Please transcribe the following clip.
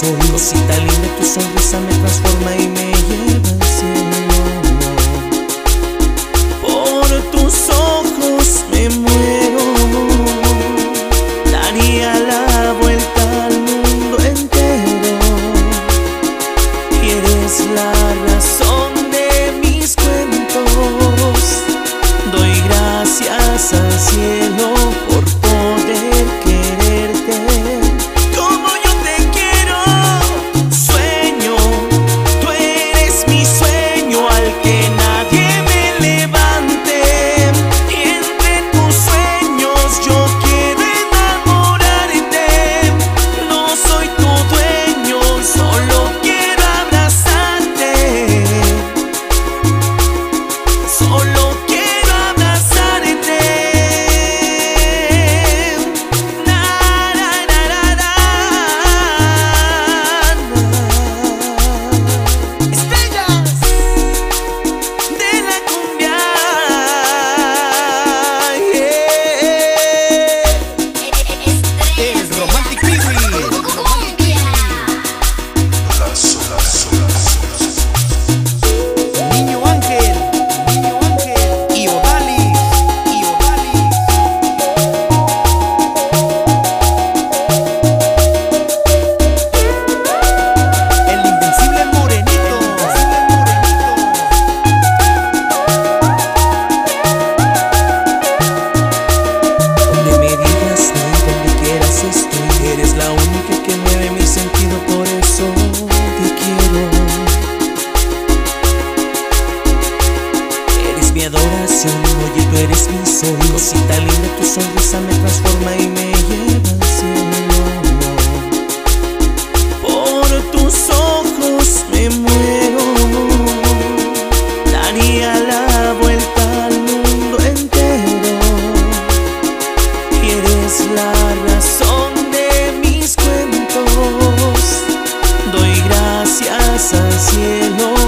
Soy cosita linda, tu sonrisa me transforma y me lleva. eres mi sol Cosita linda, tu sonrisa me transforma y me lleva al cielo. Por tus ojos me muero Daría la vuelta al mundo entero. Y eres la razón de mis cuentos. Doy gracias al cielo.